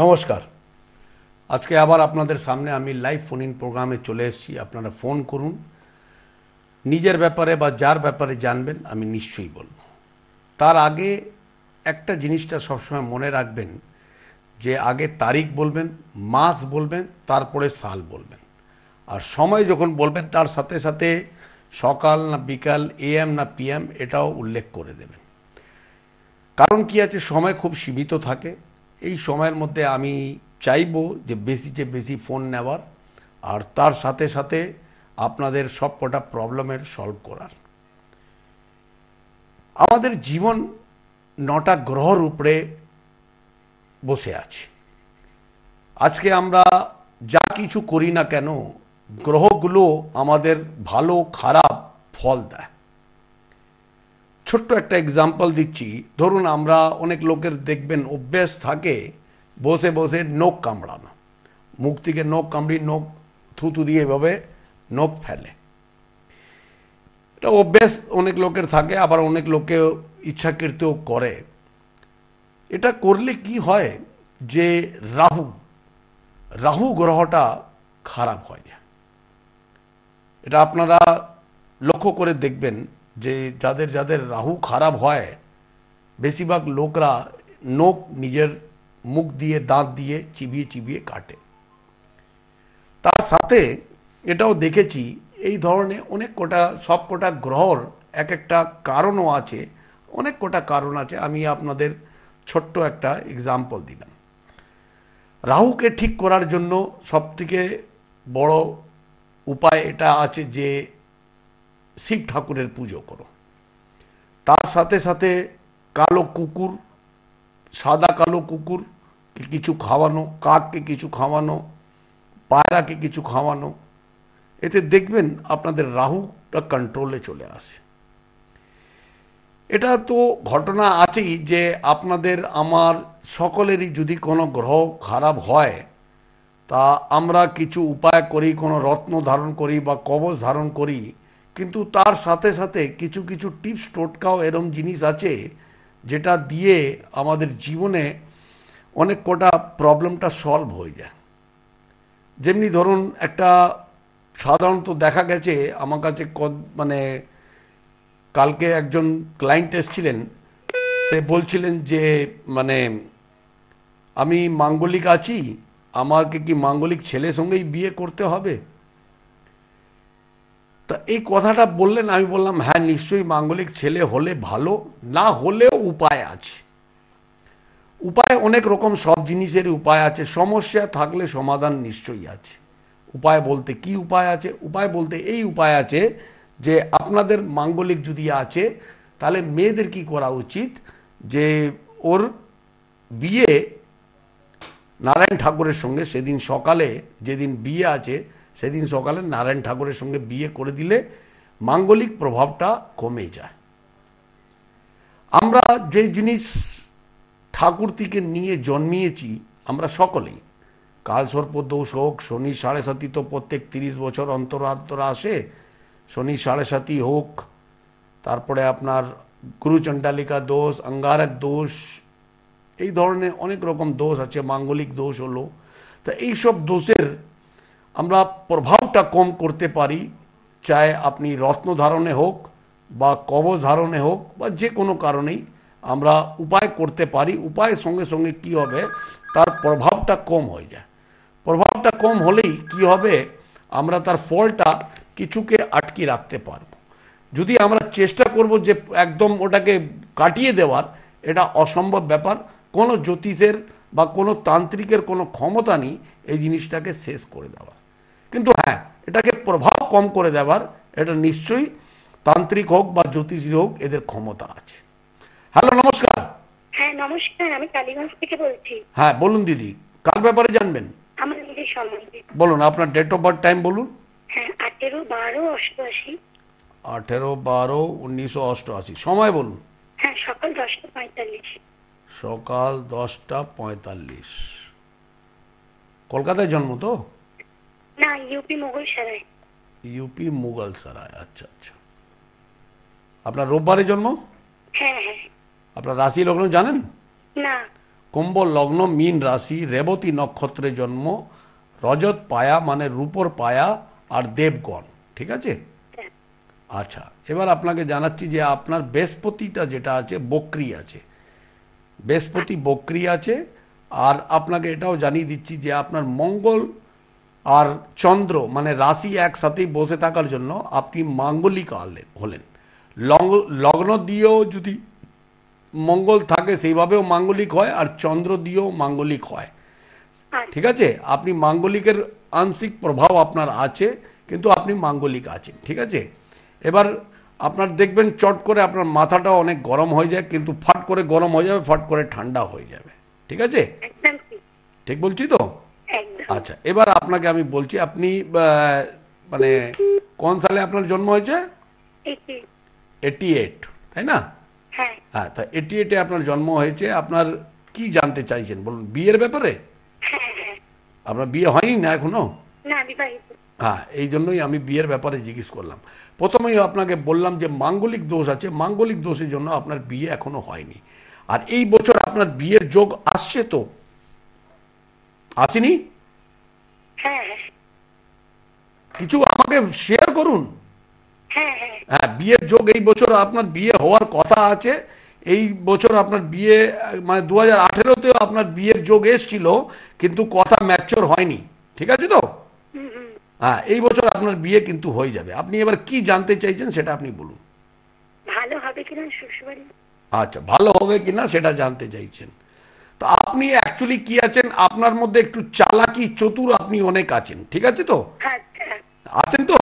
নমস্কার। আজকে আবার আপনাদের সামনে আমি লাইভ ফোন ইন প্রোগ্রামে চলে এসেছি। আপনারা ফোন করুন। নিজের ব্যাপারে বা যার ব্যাপারে জানবেন, আমি নিশ্চয়ই বলব। তার আগে একটা জিনিসটা সবসময় মনে রাখবেন, যে আগে তারিখ বলবেন, মাস বলবেন, তারপরে সাল বলবেন। আর সময় যখন বলবেন, তার সাথে সাথে সকাল না বিকাল এএম না পিএম এটাও উল্লেখ করে দেবেন। কারণ কি আছে? সময় খুব সীমিত থাকে। এই সময়ের মধ্যে আমি চাইব যে বেশি যে বেশি ফোন নেওয়ার আর তার সাথে সাথে আপনাদের সব কটা প্রবলেমের সলভ করার। আমাদের জীবন নটা গ্রহর উপরে বসে আছে। আজকে আমরা যা কিছু করি না কেন, গ্রহগুলো আমাদের ভালো, খারাপ ফল দেয়। ছোট্ট একটা এক্সাম্পল দিচ্ছি। ধরুন আমরা অনেক লোকের দেখবেন অভ্যেস থাকে, বসে বসে নখ কামড়ানো। মুখ থেকে নখ কামড়ি, নখ থুতু দিয়ে এভাবে নখ ফেলে। এটা অভ্যেস অনেক লোকের থাকে, আবার অনেক লোকে ইচ্ছাকৃতও করে। এটা করলে কি হয় যে রাহু রাহু গ্রহটা খারাপ হয়। এটা আপনারা লক্ষ্য করে দেখবেন। যে যাদের যাদের রাহু খারাপ হয়, বেশিরভাগ লোকরা নখ নিজের মুখ দিয়ে দাঁত দিয়ে চিবিয়ে চিবিয়ে কাটে। তার সাথে এটাও দেখেছি, এই ধরনের অনেক কোটা, সব কোটা গ্রহর এক একটা কারণও আছে, অনেক কোটা কারণ আছে, আমি আপনাদের ছোট্ট একটা এক্সাম্পল দিলাম। রাহুকে ঠিক করার জন্য সবথেকে বড় উপায় এটা আছে যে শিব ঠাকুরের পুজো করো। তার সাথে সাথে কালো কুকুর, সাদা কালো কুকুর কিছু খাওয়ানো, কাককে কিছু খাওয়ানো, পায়রাকে কিছু খাওয়ানো, এতে দেখবেন আপনাদের রাহুটা কন্ট্রোলে চলে আসে। এটা তো ঘটনা আছেই যে আপনাদের আমার সকলেরই যদি কোনো গ্রহ খারাপ হয়, তা আমরা কিছু উপায় করি, কোনো রত্ন ধারণ করি বা কবচ ধারণ করি কিন্তু তার সাথে সাথে কিছু কিছু টিপস টোটকাও এরম জিনিস আছে যেটা দিয়ে আমাদের জীবনে অনেক কটা প্রবলেমটা সলভ হয়ে যায়। যেমনি ধরুন একটা সাধারণত দেখা গেছে, আমার কাছে মানে কালকে একজন ক্লায়েন্ট এসছিলেন, সে বলছিলেন যে মানে আমি মাঙ্গলিক আছি, আমাকে কি মাঙ্গলিক ছেলের সঙ্গেই বিয়ে করতে হবে? তা এই কথাটা বললেন, আমি বললাম হ্যাঁ নিশ্চয়ই মাঙ্গলিক ছেলে হলে ভালো, না হলেও উপায় আছে। উপায় অনেক রকম, সব জিনিসের উপায় আছে, সমস্যা থাকলে সমাধান নিশ্চয়ই আছে। উপায় বলতে কি উপায় আছে? উপায় বলতে এই উপায় আছে যে, আপনাদের মাঙ্গলিক যদি আছে, তাহলে মেয়েদের কি করা উচিত? যে, ওর বিয়ে নারায়ণ ঠাকুরের সঙ্গে, সেদিন সকালে যেদিন বিয়ে আছে সেদিন সকালে নারায়ণ ঠাকুরের সঙ্গে বিয়ে করে দিলে মাঙ্গলিক প্রভাবটা কমে যায়। আমরা যে জিনিস ঠাকুর থেকে নিয়ে জন্মিয়েছি, আমরা সকলেই কালসর্প দোষ হোক, শনি সাড়ে সাতি তো প্রত্যেক তিরিশ বছর অন্তর অন্তর আসে, শনি সাড়ে সাতি হোক, তারপরে আপনার গুরুচণ্ডালিকা দোষ, অঙ্গারক দোষ, এই ধরনের অনেক রকম দোষ আছে, মাঙ্গলিক দোষ হলো। তা এইসব দোষের আমরা প্রভাবটা কম করতে পারি, চাই আপনি রত্ন ধারণে হোক বা কবচ ধারণে হোক বা যে কোনো কারণেই আমরা উপায় করতে পারি উপায়ের সঙ্গে সঙ্গে কি হবে? তার প্রভাবটা কম হয়ে যায়। প্রভাবটা কম হলেই কি হবে? আমরা তার ফলটা কিছুকে আটকে রাখতে পারব। যদি আমরা চেষ্টা করব যে একদম ওটাকে কাটিয়ে দেওয়ার, এটা অসম্ভব ব্যাপার। কোনো জ্যোতিষের বা কোনো তান্ত্রিকের কোনো ক্ষমতা নেই, এই জিনিসটাকে শেষ করে দেওয়ার। কিন্তু হ্যাঁ এটাকে প্রভাব কম করে দেওয়ার এটা নিশ্চয়ই তান্ত্রিক হোক বা জ্যোতিষী হোক এদের ক্ষমতা আছে। হ্যালো নমস্কার। হ্যাঁ নমস্কার আমি কালীগঞ্জ থেকে বলছি। হ্যাঁ বলুন দিদি কার ব্যাপারে জানবেন? আমার নিজের সম্বন্ধে। বলুন আপনার ডেট অফ বার্থ টাইম বলুন। হ্যাঁ আঠেরো বারো অষ্টআশি। আঠেরো বারো উনিশশো অষ্টআশি সময় বলুন। হ্যাঁ সকাল দশটা পঁয়তাল্লিশ। সকাল দশটা পঁয়তাল্লিশ। কলকাতায় জন্ম তো? না ইউপি সারাই। মুঘল সারায় আচ্ছা আচ্ছা। আপনার রোববারে জন্ম? হ্যাঁ হ্যাঁ। আপনার রাশি লগ্ন জানেন? না। কুম্ভ লগ্ন মীন রাশি রেবতী নক্ষত্রে জন্ম রজত পায়া মানে রূপর পায়া আর দেবগণ ঠিক আছে? হ্যাঁ। আচ্ছা এবার আপনাকে জানাচ্ছি যে আপনার বৃহস্পতিটা যেটা আছে বক্রি আছে। বৃহস্পতি বক্রি আছে আর আপনাকে এটাও জানিয়ে দিচ্ছি যে আপনার মঙ্গল আর চন্দ্র মানে রাশি একসাথেই বসে থাকার জন্য আপনি মাঙ্গলিক হলেন হলেন। লগ্ন দিয়েও যদি মঙ্গল থাকে সেইভাবেও মাঙ্গলিক হয় আর চন্দ্র দিয়েও মাঙ্গলিক হয়। আচ্ছা ঠিক আছে? আপনি মাঙ্গলিকের আংশিক প্রভাব আপনার আছে কিন্তু আপনি মাঙ্গলিক আছেন ঠিক আছে? এবার আপনার দেখবেন চট করে আপনার মাথাটা অনেক গরম হয়ে যায় কিন্তু ফাট করে গরম হয়ে যাবে ফাট করে ঠান্ডা হয়ে যাবে। ঠিক আছে? ঠিক বলছি তো? আচ্ছা এবার আপনাকে আমি বলছি আপনি মানে কোন সালে আপনার জন্ম হয়েছে? এটি এইটি এইট তাই না? হ্যাঁ। হ্যাঁ তা এইটি এইটে আপনার জন্ম হয়েছে আপনার কি জানতে চাইছেন? বলুন বিয়ের ব্যাপারে? হ্যাঁ হ্যাঁ। আপনার বিয়ে হয়নি না এখনও? হ্যাঁ এই জন্যই আমি বিয়ের ব্যাপারে জিজ্ঞেস করলাম। প্রথমেই আপনাকে বললাম যে মাঙ্গলিক দোষ আছে মাঙ্গলিক দোষের জন্য আপনার বিয়ে এখনও হয়নি। আর এই বছর আপনার বিয়ের যোগ আসছে তো? আসেনি? কিছু আমাকে শেয়ার করুন? হ্যাঁ হ্যাঁ। হ্যাঁ বিয়ের যোগ এই বছর আপনার বিয়ে হওয়ার কথা আছে। এই বছর আপনার বিয়ে মানে দু হাজার আঠেরোতেও আপনার বিয়ের যোগ এসছিল কিন্তু কথা ম্যাচর হয়নি। ঠিক আছে তো? হ্যাঁ এই বছর আপনার বিয়ে কিন্তু হয়ে যাবে। আপনি এবার কি জানতে চাইছেন সেটা আপনি বলুন। ভালো হবে কিনা শ্বশুরবাড়ি? আচ্ছা ভালো হবে কিনা সেটা জানতে চাইছেন। তো আপনি অ্যাকচুয়ালি কি আছেন? আপনার মধ্যে একটু চালাকি চতুর আপনি অনেক আছেন ঠিক আছে তো? আচ্ছা আছেন তো?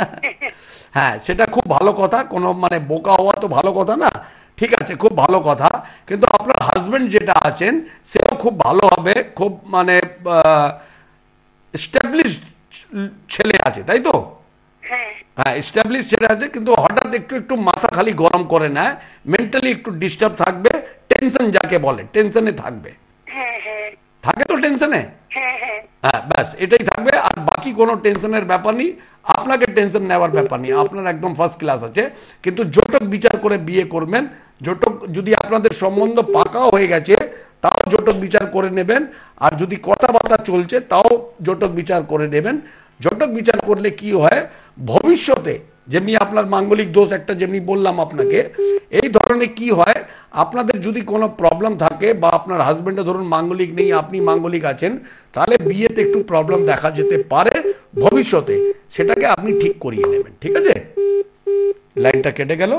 হ্যাঁ সেটা খুব ভালো কথা কোনো মানে বোকা হওয়া তো ভালো কথা না? ঠিক আছে খুব ভালো কথা। কিন্তু আপনার হাজবেন্ড যেটা আছেন সেও খুব ভালো হবে খুব মানে ছেলে আছে তাই তো? হ্যাঁ। হ্যাঁ এস্টাবলিশ ছেলে আছে কিন্তু হঠাৎ একটু একটু মাথা খালি গরম করে নেয় মেন্টালি একটু ডিস্টার্ব থাকবে টেনশন যাকে বলে টেনশনে থাকবে। হ্যাঁ হ্যাঁ। থাকে তো টেনশনে? হ্যাঁ হ্যাঁ। হ্যাঁ ব্যাস এটাই থাকবে। আর বাকি কোনো টেনশনের ব্যাপার নেই। আপনাকে টেনশন নেওয়ার ব্যাপার নেই। আপনার একদম ফার্স্ট ক্লাস আছে। কিন্তু জোটক বিচার করে বিয়ে করবেন। জোটক যদি আপনাদের সম্বন্ধ পাকাও হয়ে গেছে তাও জোটক বিচার করে নেবেন। আর যদি কথাবার্তা চলছে তাও জোটক বিচার করে নেবেন। জোটক বিচার করলে কি হয়? ভবিষ্যতে যেমনি আপনার মাঙ্গলিক দোষ একটা যেমনি বললাম আপনাকে, এই ধরনের কি হয়? আপনাদের যদি কোনো প্রবলেম থাকে বা আপনার হাজবেন্ডে ধরুন মাঙ্গলিক নেই, আপনি মাঙ্গলিক আছেন, তাহলে বিয়েতে একটু প্রবলেম দেখা যেতে পারে ভবিষ্যতে। সেটাকে আপনি ঠিক করিয়ে নেবেন, ঠিক আছে? লাইনটা কেটে গেল।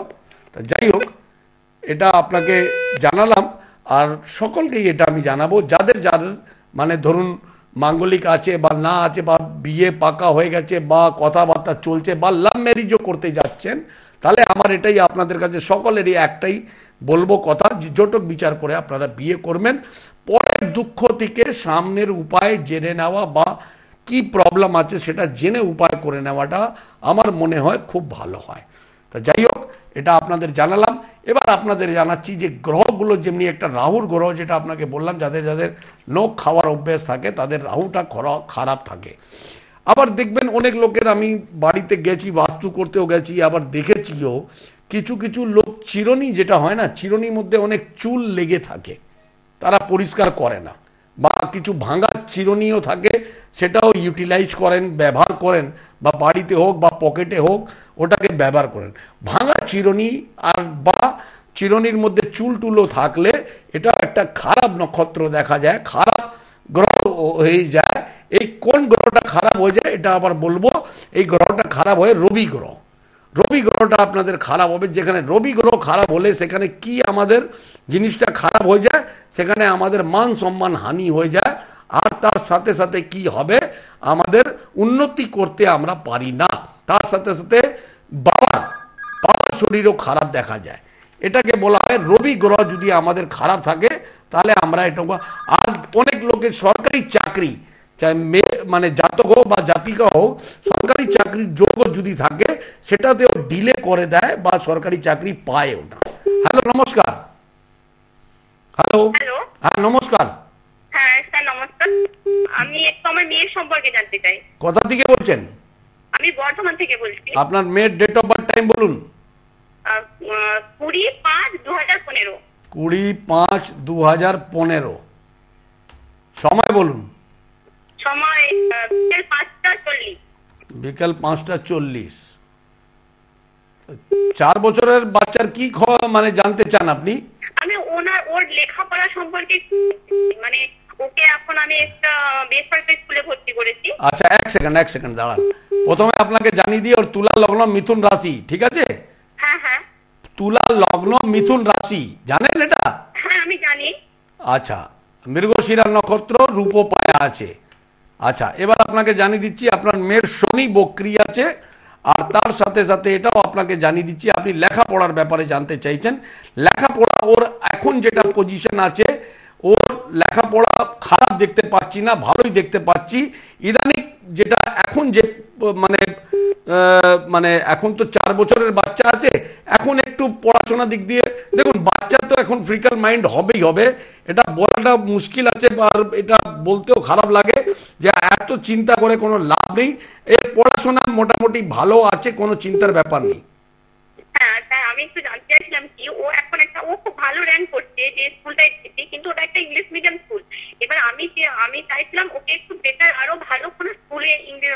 তা যাই হোক, এটা আপনাকে জানালাম, আর সকলকেই এটা আমি জানাব। যাদের যাদের মানে ধরুন মাঙ্গলিক আছে বা না আছে বা বিয়ে পাকা হয়ে গেছে বা কথাবার্তা চলছে বা লাভ ম্যারিজও করতে যাচ্ছেন, তাহলে আমার এটাই আপনাদের কাছে সকলেরই একটাই বলব কথা জোটক বিচার করে আপনারা বিয়ে করবেন। পরের দুঃখ থেকে সামনের উপায় জেনে নেওয়া বা কি প্রবলেম আছে সেটা জেনে উপায় করে নেওয়াটা আমার মনে হয় খুব ভালো হয়। তা যাই হোক, এটা আপনাদের জানালাম। এবার আপনাদের জানাচ্ছি যে গ্রহগুলো যেমনি একটা রাহুর গ্রহ, যেটা আপনাকে বললাম, যাদের যাদের নখ খাওয়ার অভ্যেস থাকে, তাদের রাহুটা খারাপ থাকে। আবার দেখবেন অনেক লোকের আমি বাড়িতে গেছি, বাস্তু করতেও গেছি, আবার দেখেছিও, কিছু কিছু লোক চিরনি যেটা হয় না, চিরনির মধ্যে অনেক চুল লেগে থাকে। তারা পরিষ্কার করে না। বা কিছু ভাঙা চিরুনিও থাকে, সেটাও ইউটিলাইজ করেন, ব্যবহার করেন, বা বাড়িতে হোক বা পকেটে হোক, ওটাকে ব্যবহার করেন। ভাঙা চিরুনি আর বা চিরনির মধ্যে চুল টুলো থাকলে এটা একটা খারাপ নক্ষত্র দেখা যায়, খারাপ গ্রহ হয়ে যায়। এই কোন গ্রহটা খারাপ হয়ে যায়, এটা আবার বলব, এই গ্রহটা খারাপ হয়ে রবি গ্রহ। রবি গ্রহটা আপনাদের খারাপ হবে, যেখানে রবি গ্রহ খারাপ হলে সেখানে কি আমাদের জিনিসটা খারাপ হয়ে যায়? সেখানে আমাদের মান সম্মান হানি হয়ে যায়। আর তার সাথে সাথে কি হবে? আমাদের উন্নতি করতে আমরা পারি না। তার সাথে সাথে বাবা, বাবার শরীরও খারাপ দেখা যায়। এটাকে বলা হয় রবি গ্রহ যদি আমাদের খারাপ থাকে, তাহলে আমরা এটা আর অনেক লোকের সরকারি চাকরি চাই মেয়ে মানে জাতক হোক বা জাতিকা হোক সরকারি চাকরির যোগ্য যদি থাকে সেটাতেও ডিলে করে দেয় বা সরকারি চাকরি পায়ও না। হ্যালো নমস্কার। হ্যালো হ্যাঁ নমস্কার। হ্যাঁ স্যার নমস্কার। আমি একটু আমার মেয়ের সম্পর্কে জানতে চাই। কোথা থেকে বলছেন? আমি বর্ধমান থেকে বলছি। আপনার মেয়ের ডেট অফ বার্থ টাইম বলুন। কুড়ি পাঁচ দু হাজার পনেরো। কুড়ি পাঁচ দু হাজার পনেরো। সময় বলুন। সময় বিকেল পাঁচটা চল্লিশ। বিকেল পাঁচটা চল্লিশ। চার বছরের বাচ্চার কি মানে জানতে চান আপনি? আমি ওনার ওর লেখাপড়া সম্পর্কে মানে ওকে এখন আমি একটা বেসরকারি স্কুলে ভর্তি করেছি। আচ্ছা এক সেকেন্ড এক সেকেন্ড দাঁড়ান। প্রথমে আপনাকে জানিয়ে দিই ওর তুলা লগ্ন মিথুন রাশি ঠিক আছে? হ্যাঁ হ্যাঁ। তুলা লগ্ন মিথুন রাশি জানেন এটা? হ্যাঁ আমি জানি। আচ্ছা মৃগশিরা নক্ষত্র রূপ পায়া আছে। আচ্ছা এবার আপনাকে জানিয়ে দিচ্ছি, আপনার মেয়ের শনি বক্রি আছে, আর তার সাথে সাথে এটাও আপনাকে জানিয়ে দিচ্ছি, আপনি লেখাপড়ার ব্যাপারে জানতে চাইছেন। লেখাপড়া, ওর এখন যেটা পজিশন আছে, ওর লেখাপড়া খারাপ দেখতে পাচ্ছি না, ভালোই দেখতে পাচ্ছি। ইদানিং যেটা এখন যে মানে মানে এখন তো চার বছরের বাচ্চা আছে, এখন একটু পড়াশোনা দিক দিয়ে, দেখুন, বাচ্চা তো এখন ফ্রিকাল মাইন্ড হবেই হবে, এটা বলাটা মুশকিল আছে আর এটা বলতেও খারাপ লাগে যে এত চিন্তা করে কোনো লাভ নেই, এর পড়াশোনা মোটামুটি ভালো আছে, কোনো চিন্তার ব্যাপার নেই। হ্যাঁ আমি একটু জানতে চাইছিলাম কি ও এখন একটা ও খুব ভালো র্যাঙ্ক করছে যে স্কুলটায় দিতে কিন্তু ওটা একটা ইংলিশ মিডিয়াম স্কুল এবার আমি যে আমি চাইছিলাম ওকে একটু বেটার আরও ভালো কোনো স্কুলে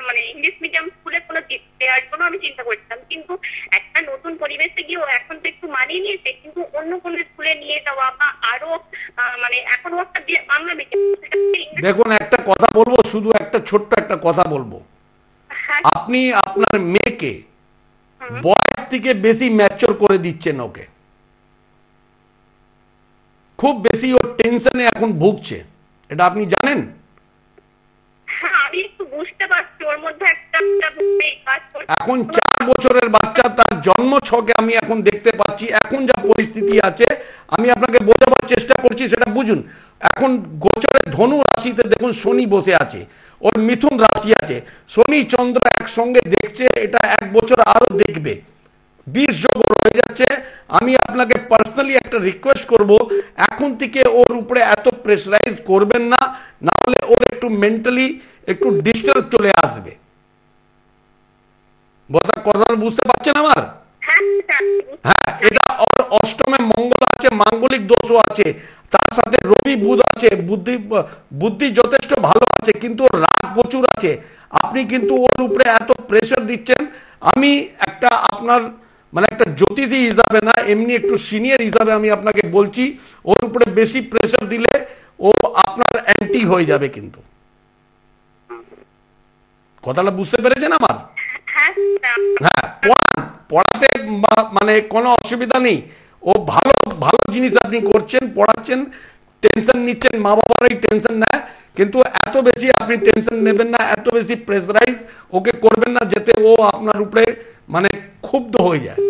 মানে ইংলিশ মিডিয়াম স্কুলে কোনো দেওয়ার জন্য আমি চিন্তা করছিলাম। কিন্তু একটা নতুন পরিবেশে গিয়ে ও এখন তো একটু মানিয়ে নিয়েছে কিন্তু অন্য কোনো স্কুলে নিয়ে যাওয়া বা আরও মানে এখন ও একটা বাংলা মিডিয়াম দেখুন একটা কথা বলব শুধু একটা ছোট্ট একটা কথা বলব। হ্যাঁ। আপনি আপনার মেয়েকে বয়স থেকে বেশি ম্যাচিওর করে দিচ্ছেন ওকে। খুব বেশি ওর টেনশনে এখন ভুগছে। এটা আপনি জানেন? হ্যাঁ এখন চার বছরের বাচ্চা তার জন্ম ছকে আমি এখন দেখতে পাচ্ছি এখন যা পরিস্থিতি আছে আমি আপনাকে বোঝাবার চেষ্টা করছি সেটা বুঝুন। এখন গোচরে ধনু রাশিতে দেখুন শনি বসে আছে ওর মিথুন রাশি আছে। শনি চন্দ্র একসঙ্গে দেখছে এটা এক বছর আরও দেখবে। বিষ যোগ রয়ে যাচ্ছে। আমি আপনাকে পার্সোনালি একটা রিকোয়েস্ট করব এখন থেকে ওর উপরে এত প্রেশারাইজ করবেন না না হলে ওর একটু মেন্টালি একটু ডিস্টার্ব চলে আসবে। কথা কথা বুঝতে পারছেন আমার? হ্যাঁ হ্যাঁ এটা ওর অষ্টমে মঙ্গল আছে মাঙ্গলিক দোষও আছে। তার সাথে রবি বুধ আছে বুদ্ধি বুদ্ধি যথেষ্ট ভালো আছে কিন্তু রাগ প্রচুর আছে। আপনি কিন্তু ওর উপরে এত প্রেশার দিচ্ছেন। আমি একটা আপনার মানে একটা জ্যোতিষী হিসাবে না এমনি একটু সিনিয়র হিসাবে আমি আপনাকে বলছি ওর উপরে বেশি প্রেশার দিলে ও আপনার অ্যান্টি হয়ে যাবে কিন্তু। কথাটা বুঝতে পেরেছেন আমার? হ্যাঁ হ্যাঁ পড়ান পড়াতে মানে কোনো অসুবিধা নেই। ও ভালো ভালো জিনিস আপনি করছেন পড়াচ্ছেন টেনশন নিচ্ছেন মা বাবারাই টেনশন নেয় কিন্তু এত বেশি আপনি টেনশন নেবেন না এত বেশি প্রেসারাইজ ওকে করবেন না যাতে ও আপনার উপরে মানে ক্ষুব্ধ হয়ে যায়।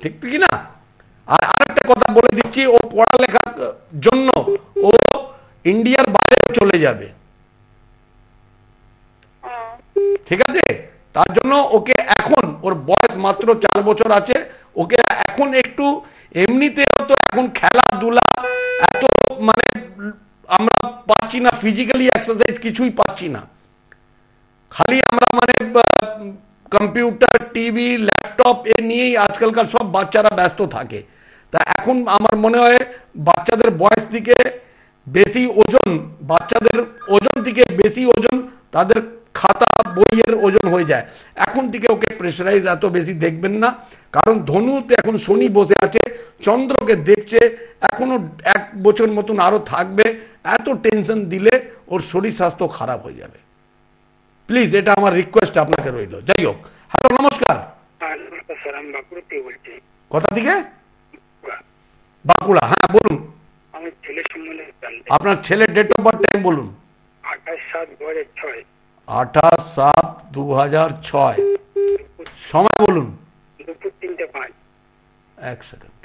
ঠিক কি না? আর আরেকটা কথা বলে দিচ্ছি ও পড়ালেখার জন্য ও ইন্ডিয়ার বাইরে চলে যাবে। ঠিক আছে? তার জন্য ওকে এখন ওর বয়স মাত্র চার বছর আছে ওকে এখন একটু এমনিতেও তো এখন খেলাধুলা এত মানে আমরা পাচ্ছি না ফিজিক্যালি এক্সারসাইজ কিছুই পাচ্ছি না। খালি আমরা মানে কম্পিউটার টিভি ল্যাপটপ এ নিয়েই আজকালকার সব বাচ্চারা ব্যস্ত থাকে। তা এখন আমার মনে হয় বাচ্চাদের বয়স থেকে বেশি ওজন, বাচ্চাদের ওজন থেকে বেশি ওজন তাদের খাতা বইয়ের ওজন হয়ে যায়। এখন থেকে ওকে প্রেশারাইজ এত বেশি দেখবেন না। কারণ ধনুতে এখন শনি বসে আছে চন্দ্রকে দেখছে এখনও এক বছর মতন আরও থাকবে। এত টেনশন দিলে ওর শরীর স্বাস্থ্য খারাপ হয়ে যাবে। প্লিজ এটা আমার রিকোয়েস্ট আপনাকে রইল। যাই হোক। হ্যালো নমস্কার। কথা থেকে? বাঁকুড়া। হ্যাঁ বলুন। আপনার ছেলের ডেট অফ বার্থ টাইম বলুন। আঠাশ সাত দু হাজার ছয়। আঠাশ সাত দু হাজার ছয়। সময় বলুন। দুপুর তিনটে পাঁচ এক সেকেন্ড।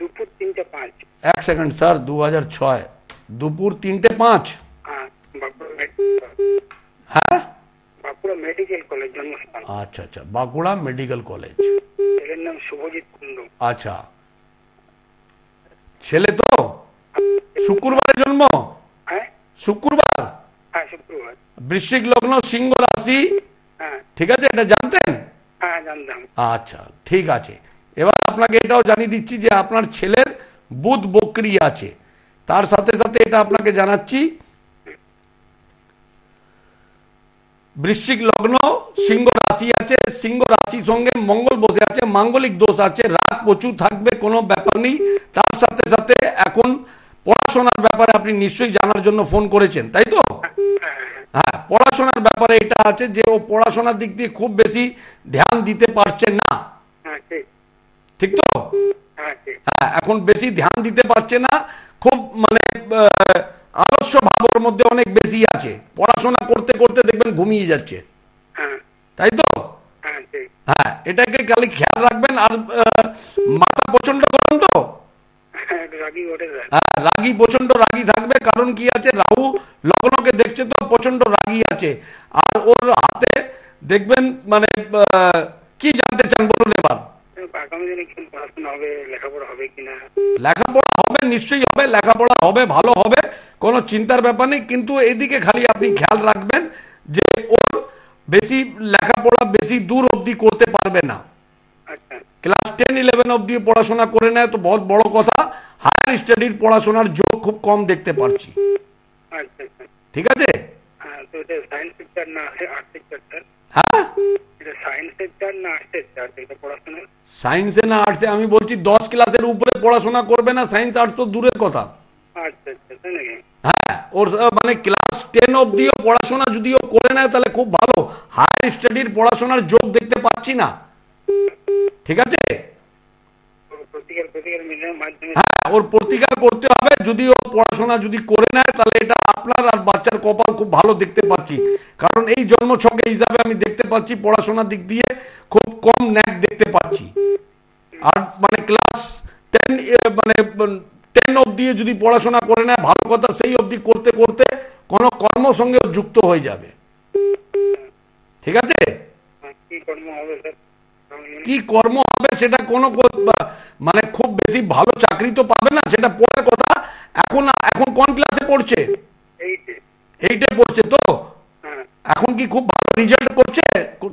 দুপুর তিনটে পাঁচ এক সেকেন্ড স্যার দু হাজার ছয়। দুপুর তিনটে পাঁচ। হ্যাঁ? বাঁকুড়া মেডিকেল কলেজ জন্মস্থান আচ্ছা আচ্ছা বাঁকুড়া মেডিকেল কলেজ। ছেলের নাম শুভজিৎ কুন্ডু আচ্ছা। ছেলে তো? শুক্রবারে জন্ম? হ্যাঁ। শুক্রবার? হ্যাঁ শুক্রবার। বৃশ্চিক লগ্ন সিংহ রাশি। হ্যাঁ। ঠিক আছে? এটা জানতেন? হ্যাঁ আচ্ছা ঠিক আছে। এবার আপনাকে এটাও জানিয়ে দিচ্ছি যে আপনার ছেলের বুধ বক্রি আছে। তার সাথে সাথে এটা আপনাকে জানাচ্ছি। বৃশ্চিক লগ্ন সিংহ রাশি আছে। সিংহ রাশি সঙ্গে মঙ্গল বসে আছে মাঙ্গলিক দোষ আছে। রাগ প্রচুর থাকবে কোনো ব্যাপার নেই। তার সাথে সাথে এখন পড়াশোনার ব্যাপারে আপনি নিশ্চয়ই জানার জন্য ফোন করেছেন তাই তো? পড়াশোনার ব্যাপারে এটা আছে যে ও পড়াশোনার দিক দিয়ে খুব বেশি ধ্যান দিতে পারছে না। হ্যাঁ ঠিক। তো? হ্যাঁ হ্যাঁ এখন বেশি ধ্যান দিতে পারছে না খুব মানে আলস্য ভাবের মধ্যে অনেক বেশি আছে। পড়াশোনা করতে করতে দেখবেন ঘুমিয়ে যাচ্ছে। হ্যাঁ। তাই তো? হ্যাঁ এটাকে খালি খেয়াল রাখবেন। আর মাথা প্রচণ্ড গরম তো? রাগি প্রচণ্ড রাগি থাকবে কারণ কি আছে রাহু লগ্নকে দেখছে তো প্রচণ্ড রাগি আছে। আর ওর হাতে দেখবেন মানে কি জানতে চান বলুন এবার? হবে লেখাপড়া হবে নিশ্চয়ই হবে লেখাপড়া হবে ভালো হবে কোনো চিন্তার ব্যাপার নেই কিন্তু এদিকে খালি আপনি খেয়াল রাখবেন যে ওর বেশি লেখাপড়া বেশি দূর অবধি করতে পারবে না। আচ্ছা। ক্লাস টেন ইলেভেন অবধি পড়াশোনা করে নেয় তো বহুত বড় কথা। হায়ার স্টাডির পড়াশোনার যোগ খুব কম দেখতে পাচ্ছি। আচ্ছা আচ্ছা। ঠিক আছে? হ্যাঁ সায়েন্স টিচার না আর্টস হ্যাঁ? আর্টসে আমি বলছি দশ ক্লাসের উপরে পড়াশোনা করবে না সায়েন্স আর্টস তো দূরের কথা। আচ্ছা হ্যাঁ ওর মানে ক্লাস টেন অবধিও পড়াশোনা যদিও করে নেয় তাহলে খুব ভালো। হায়ার স্টাডির পড়াশোনার যোগ দেখতে পাচ্ছি না। ঠিক আছে তো প্রতিকার প্রতিকার মিলের মাধ্যমে হ্যাঁ ওর প্রতিকার করতে হবে। যদি ও পড়াশোনা যদি করে নেয় তাহলে এটা আপনার আর বাচ্চার কপাল খুব ভালো দেখতে পাচ্ছি। কারণ এই জন্মছকে হিসাবে আমি দেখতে পাচ্ছি পড়াশোনার দিক দিয়ে খুব কম ন্যাক দেখতে পাচ্ছি। আর মানে ক্লাস টেন মানে টেন অবধি যদি পড়াশোনা করে নেয় ভালো কথা সেই অবধি করতে করতে কোনো কর্ম সঙ্গে যুক্ত হয়ে যাবে। ঠিক আছে? কি কর্ম হবে স্যার? কি কর্ম হবে সেটা কোনো মানে খুব বেশি ভালো চাকরি তো পাবে না সেটা পরের কথা। এখন এখন কোন ক্লাসে পড়ছে? এইটে পড়ছে তো? হ্যাঁ। এখন কি খুব ভালো রেজাল্ট করছে?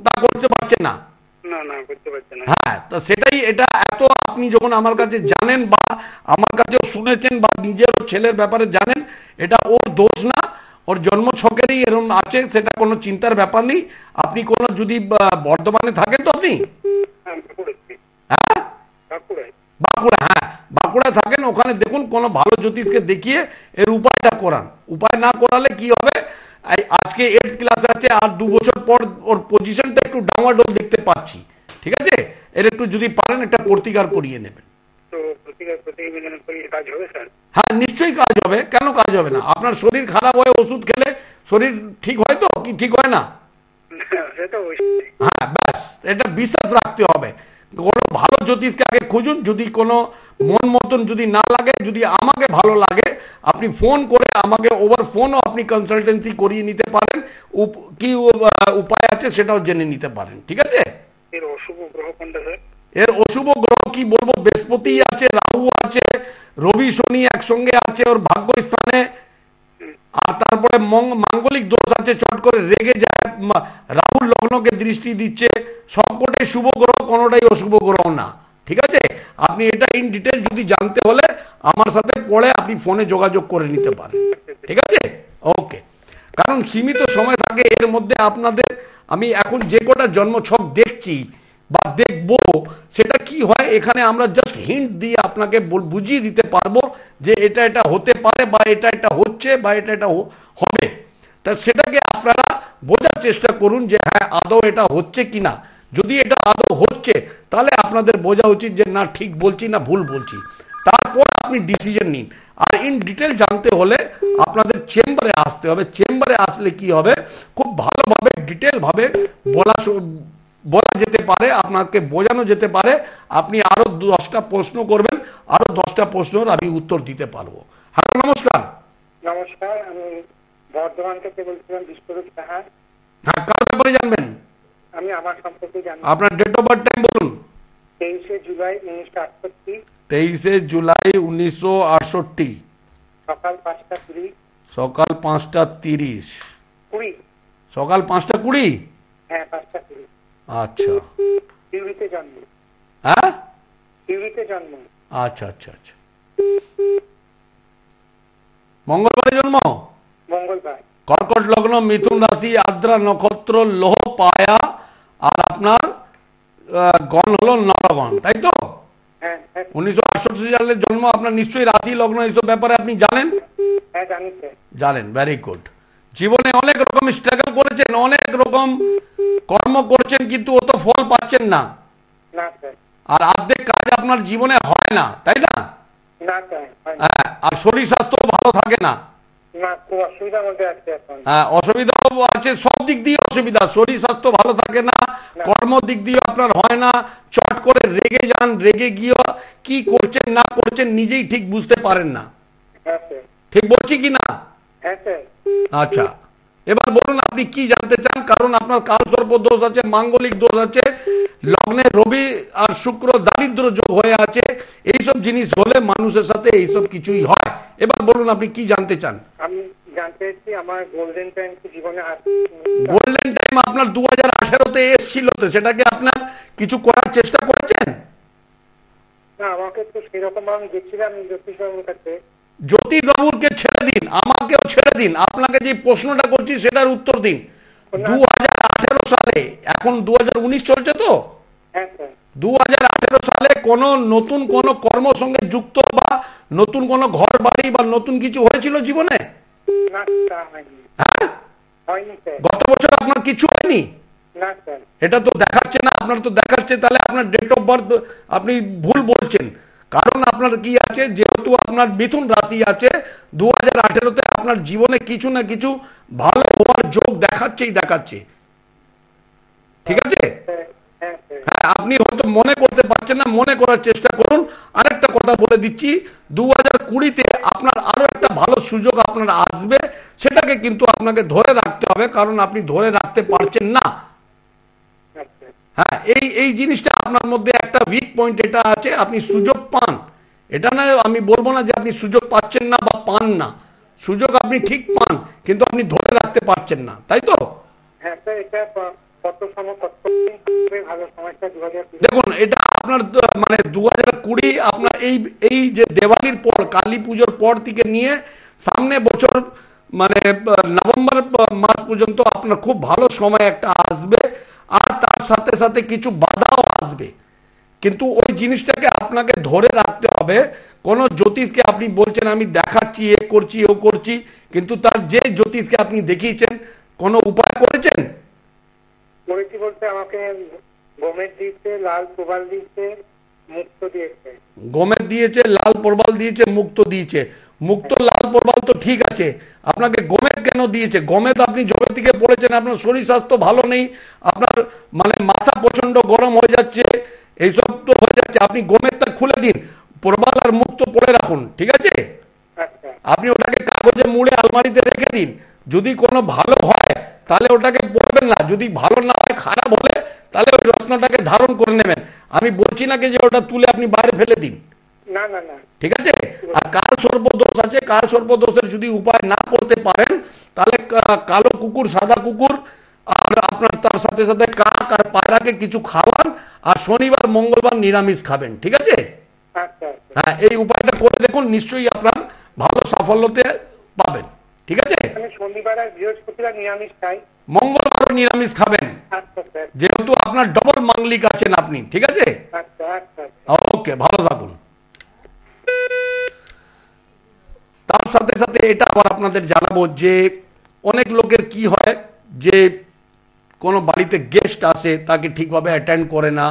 তা করতে পারছে না? না না করতে পারছে না। হ্যাঁ তা সেটাই এটা এত আপনি যখন আমার কাছে জানেন বা আমার কাছেও শুনেছেন বা নিজের ছেলের ব্যাপারে জানেন এটা ওর দোষ না। ওর জন্ম ছকেরই এরকম আছে সেটা কোনো চিন্তার ব্যাপার নেই। আপনি কোনো যদি বর্ধমানে থাকেন তো আপনি? হ্যাঁ হ্যাঁ? বাঁকুড়া হ্যাঁ। বাঁকুড়া থাকেন ওখানে দেখুন কোনো ভালো জ্যোতিষকে দেখিয়ে এর উপায়টা করান। উপায় না করালে কি হবে? আজকে এইট ক্লাস আছে আর দু বছর পর ওর পজিশনটা একটু ডাউনওয়ার্ড দেখতে পাচ্ছি। ঠিক আছে? এর একটু যদি পারেন একটা প্রতিকার করিয়ে নেবেন। হ্যাঁ নিশ্চয়ই কাজ হবে। কেন কাজ হবে না? আপনার শরীর খারাপ হয় ওষুধ খেলে শরীর ঠিক হয় তো? কি ঠিক হয় না? হ্যাঁ ব্যাস এটা বিশ্বাস রাখতে হবে। কোনো ভালো জ্যোতিষকে আগে খুঁজুন? যদি কোনো মন মতন যদি না লাগে যদি আমাকে ভালো লাগে আপনি ফোন করে আমাকে ওভার ফোনও আপনি কনসালটেন্সি করিয়ে নিতে পারেন। কি উপায় আছে সেটাও জেনে নিতে পারেন। ঠিক আছে? এর অশুভ গ্রহ কোনটা স্যার? এর অশুভ গ্রহ কি বলব? বৃহস্পতি আছে, রাহু আছে, রবি, শনি একসঙ্গে আছে ওর ভাগ্য স্থানে আর তারপরে মাঙ্গলিক দোষ আছে, চট করে রেগে যায় রাহুল লগ্নকে দৃষ্টি দিচ্ছে। সবকটাই শুভ গ্রহ কোনোটাই অশুভ গ্রহ না। ঠিক আছে? আপনি এটা ইন ডিটেল যদি জানতে হলে আমার সাথে পরে আপনি ফোনে যোগাযোগ করে নিতে পারেন। ঠিক আছে? ওকে। কারণ সীমিত সময় থাকে, এর মধ্যে আপনাদের আমি এখন যে কটা জন্মছক দেখছি বা দেখব সেটা কি হয়, এখানে আমরা জাস্ট হিন্ট দিয়ে আপনাকে বুঝিয়ে দিতে পারব যে এটা এটা হতে পারে বা এটা এটা হচ্ছে বা এটা এটা হবে। তা সেটাকে আপনারা বোঝার চেষ্টা করুন যে হ্যাঁ আদৌ এটা হচ্ছে কি না যদি এটা আদৌ হচ্ছে, তাহলে আপনাদের বোঝা উচিত যে না, ঠিক বলছি না ভুল বলছি। তারপর আপনি ডিসিশন নিন। আর ইন ডিটেল জানতে হলে আপনাদের চেম্বারে আসতে হবে। চেম্বারে আসলে কি হবে? খুব ভালোভাবে ডিটেল ভাবে বলা যেতে পারে আপনাকে বোঝানো যেতে পারে আপনি আরও দশটা প্রশ্ন করবেন আরও দশটা প্রশ্নের আমি উত্তর দিতে পারব। হ্যালো নমস্কার। নমস্কার আমি বর্ধমান থেকে বলছিলাম বিশ্বরূপ সাহা। হ্যাঁ কার ব্যাপারে জানবেন? আমি আমার সম্পর্কে জানি আপনার ডেট অফ বার্থ টাইম বলুন। তেইশে জুলাই উনিশশো আটষট্টি। তেইশে জুলাই উনিশশো আটষট্টি। সকাল পাঁচটা কুড়ি। সকাল পাঁচটা তিরিশ। কুড়ি। সকাল পাঁচটা কুড়ি? হ্যাঁ পাঁচটা কুড়ি। আচ্ছা। ইউরিতে জন্ম। হ্যাঁ? ইউরিতে জন্ম। আচ্ছা আচ্ছা আচ্ছা। মঙ্গলবারে জন্ম? মঙ্গলবার। কর্কট লগ্ন মিথুন রাশি আদ্রা নক্ষত্র লোহ পায়া আর আপনার গণ হলো নরগণ তাই তো? হ্যাঁ হ্যাঁ। উনিশশো আটষট্টি সালের জন্ম আপনার নিশ্চয়ই রাশি লগ্ন এইসব ব্যাপারে আপনি জানেন? হ্যাঁ জানেন ভেরি গুড জীবনে অনেক রকম স্ট্রাগল করেছেন অনেক রকম কর্ম করেছেন কিন্তু অত ফল পাচ্ছেন না। আর অর্ধেক কাজ আপনার জীবনে হয় না তাই না? হ্যাঁ, আর শরীর স্বাস্থ্য ভালো থাকে না। হ্যাঁ, অসুবিধাও আছে সব দিক দিয়ে অসুবিধা। শরীর স্বাস্থ্য ভালো থাকে না কর্ম দিক দিয়ে আপনার হয় না চট করে রেগে যান রেগে গিয়ে কি করছেন না করছেন নিজেই ঠিক বুঝতে পারেন না। হ্যাঁ ঠিক বলছি কি না? হ্যাঁ স্যার। আচ্ছা। এবার বলুন আপনি কি জানতে চান? কারণ আপনার কাল সর্প দোষ আছে মাঙ্গলিক দোষ আছে লগ্নে রবি আর শুক্র দারিদ্র যোগ হয়ে আছে এইসব জিনিস হলে মানুষের সাথে এইসব কিছুই হয়। এবার বলুন আপনি কি জানতে চান? আমি জানতে চাইছি আমার গোল্ডেন টাইম কি জীবনে গোল্ডেন টাইম আপনার দু হাজার আঠেরোতে এসছিল তো সেটাকে আপনার কিছু করার চেষ্টা করছেন? না আমাকে তো সেরকম আমি গেছিলাম জ্যোতিষ বাবুর কাছে। জ্যোতিষ বাবুকে ছেড়ে দিন আমাকেও ছেড়ে দিন। আপনাকে যে প্রশ্নটা করছি সেটার উত্তর দিন। দু হাজার আঠেরো সালে এখন দু হাজার উনিশ চলছে তো? হ্যাঁ দু সালে কোনো নতুন কোনো কর্ম সঙ্গে যুক্ত বা নতুন কোনো ঘর বাড়ি বা নতুন কিছু হয়েছিল জীবনে? হ্যাঁ? গত বছর আপনার কিছু হয়নি? এটা তো দেখাচ্ছে না আপনার তো দেখাচ্ছে তাহলে আপনার ডেট অফ বার্থ আপনি ভুল বলছেন। কারণ আপনার কি আছে? যেহেতু আপনার মিথুন রাশি আছে দু হাজার আপনার জীবনে কিছু না কিছু ভালো হওয়ার যোগ দেখাচ্ছেই দেখাচ্ছে। ঠিক আছে? হ্যাঁ আপনি হয়তো মনে করতে পারছেন না, মনে করার চেষ্টা করুন। আরেকটা কথা বলে দিচ্ছি দু হাজার কুড়িতে আপনার আরও একটা ভালো সুযোগ আপনার আসবে, সেটাকে কিন্তু আপনাকে ধরে রাখতে হবে, কারণ আপনি ধরে রাখতে পারছেন না। হ্যাঁ এই এই জিনিসটা আপনার মধ্যে একটা উইক পয়েন্ট এটা আছে আপনি সুযোগ পান। এটা না আমি বলব না যে আপনি সুযোগ পাচ্ছেন না বা পান না। সুযোগ আপনি ঠিক পান কিন্তু আপনি ধরে রাখতে পারছেন না তাই তো? হ্যাঁ দেখুন এটা আপনার মানে দু হাজার কুড়ি আপনার এই এই যে দেওয়ালির পর কালী পুজোর পর থেকে নিয়ে সামনে বছর মানে নভেম্বর মাস পর্যন্ত আপনার খুব ভালো সময় একটা আসবে আর তার সাথে সাথে কিছু বাধাও আসবে। কিন্তু ওই জিনিসটাকে আপনাকে ধরে রাখতে হবে। কোন জ্যোতিষকে আপনি বলছেন আমি দেখাচ্ছি এ করছি ও করছি। কিন্তু তার যে জ্যোতিষকে আপনি দেখিয়েছেন কোনো উপায় করেছেন? করেছি বলতে আমাকে গমের দিয়েছে লাল প্রবাল দিয়েছে মুক্ত দিয়েছে। গমের দিয়েছে লাল প্রবাল দিয়েছে মুক্ত দিয়েছে। মুক্ত লাল প্রবাল তো ঠিক আছে। আপনাকে গমের কেন দিয়েছে? গমেদ আপনি জবে থেকে পড়েছেন আপনার শরীর স্বাস্থ্য ভালো নেই আপনার মানে মাথা প্রচণ্ড গরম হয়ে যাচ্ছে এইসব তো হয়ে যাচ্ছে। আপনি গমেরটা খুলে দিন প্রবাল আর মুক্ত পড়ে রাখুন ঠিক আছে? আচ্ছা। আপনি ওটাকে কাগজে মুড়ে আলমারিতে রেখে দিন। যদি কোনো ভালো হয় তাহলে ওটাকে পড়বেন না। যদি ভালো না হয় খারাপ হলে তাহলে ওই রত্নটাকে ধারণ করে নেবেন। আমি বলছি না যে ওটা তুলে আপনি বাইরে ফেলে দিন। না না না। ঠিক আছে? আর কাল সর্প দোষ আছে। কাল সর্প দোষের যদি উপায় না করতে পারেন তাহলে কালো কুকুর সাদা কুকুর আর আপনার তার সাথে সাথে কাক আর পায়রাকে কিছু খাওয়ান আর শনিবার মঙ্গলবার নিরামিষ খাবেন ঠিক আছে? আচ্ছা আচ্ছা। হ্যাঁ এই উপায়টা করে দেখুন নিশ্চয়ই আপনার ভালো সাফল্যতে পাবেন ঠিক আছে? নিরামিষ মঙ্গলবার নিরামিষ খাবেন। আচ্ছা যেহেতু আপনার ডবল মাঙ্গলিক আছেন আপনি ঠিক আছে? ওকে ভালো থাকুন। তার সাথে সাথে এটা আবার আপনাদের জানাব যে অনেক লোকের কি হয় যে কোনো বাড়িতে গেস্ট আসে তাকে ঠিকভাবে অ্যাটেন্ড করে না।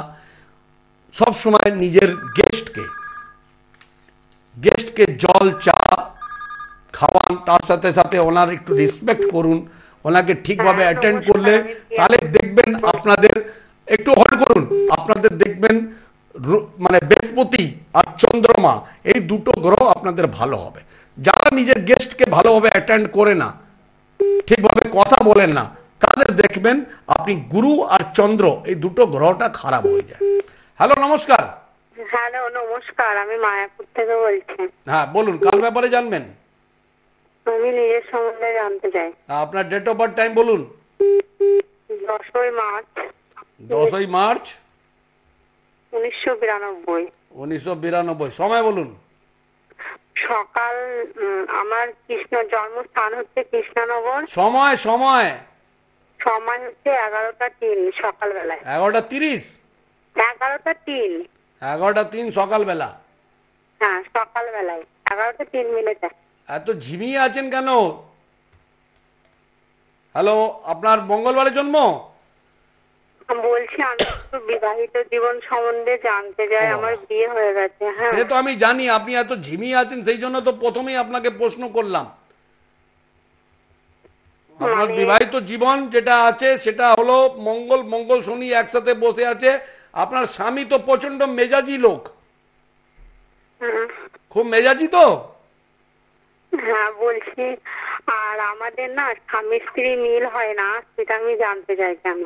সব সময় নিজের গেস্টকে গেস্টকে জল চা খাওয়ান তার সাথে সাথে ওনার একটু রেসপেক্ট করুন। ওনাকে ঠিকভাবে অ্যাটেন্ড করলে তাহলে। দেখবেন আপনাদের একটু হল করুন। আপনাদের দেখবেন মানে বৃহস্পতি আর চন্দ্রমা এই দুটো গ্রহ আপনাদের ভালো হবে। যারা নিজের গেস্টকে ভালোভাবে অ্যাটেন্ড করে না ঠিকভাবে কথা বলেন না তাদের দেখবেন আপনি গুরু আর চন্দ্র এই দুটো গ্রহটা খারাপ হয়ে যায়। হ্যালো নমস্কার। হ্যালো নমস্কার আমি মায়াপুর থেকে বলছি। হ্যাঁ বলুন কাল ব্যাপারে জানবেন? আমি নিজের সম্বন্ধে জানতে চাই। আপনার ডেট অফ বার্থ টাইম বলুন। দশই মার্চ। দশই মার্চ? উনিশশো বিরানব্বই। উনিশশো বিরানব্বই সময় বলুন। সকাল আমার কৃষ্ণ জন্মস্থান হচ্ছে কৃষ্ণনগর। সময় সময়। সময় হচ্ছে এগারোটা তিন সকালবেলায়। এগারোটা তিরিশ? এগারোটা তিন। এগারোটা তিন সকালবেলা। হ্যাঁ সকালবেলায়। এগারোটা তিন মিনিটে এত ঝিমিয়ে আছেন কেন? হ্যালো আপনার মঙ্গলবারে জন্ম? বলছি আমি একটু বিবাহিত জীবন সম্বন্ধে জানতে চাই। আমার বিয়ে হয়ে গেছে হ্যাঁ। সে তো আমি জানি আপনি এত ঝিমিয়ে আছেন সেই জন্য তো প্রথমেই আপনাকে প্রশ্ন করলাম। আপনার মানে- বিবাহিত জীবন যেটা আছে সেটা হলো মঙ্গল মঙ্গল শনি একসাথে বসে আছে আপনার স্বামী তো প্রচণ্ড মেজাজি লোক। খুব মেজাজি তো? হ্যাঁ বলছি আর আমাদের না স্বামী স্ত্রী মিল হয় না সেটা আমি জানতে চাই কেন?